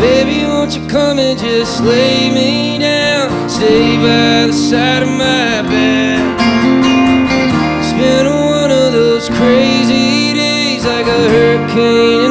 Baby, won't you come and just lay me down? Stay by the side of my bed. It's been one of those crazy days Like a hurricane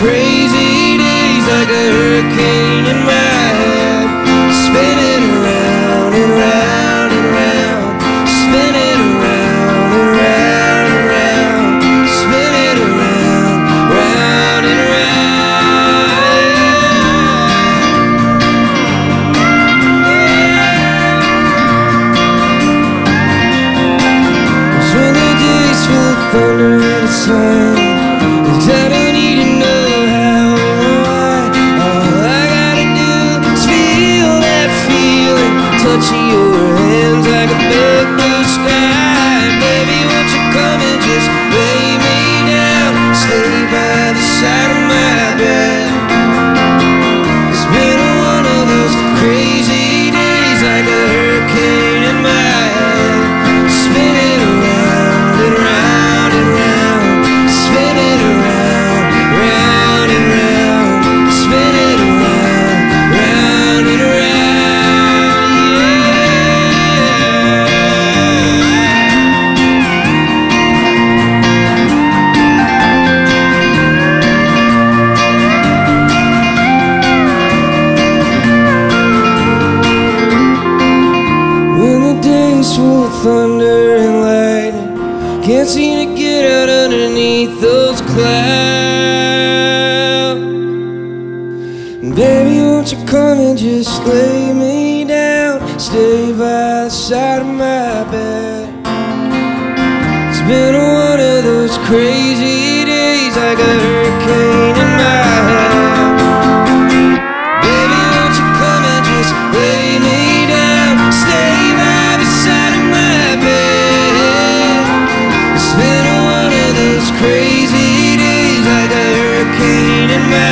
praise. Can't seem to get out underneath those clouds. Baby, won't you come and just lay me down? Stay by the side of my bed. It's been one of those crazy days like a hurricane. waiting man.